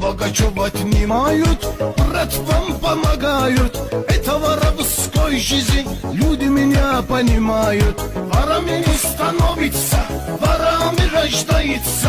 Богачева отнимают, брат вам помогают. Это воровской жизнь, люди меня понимают. Ворами не становится, ворами рождается.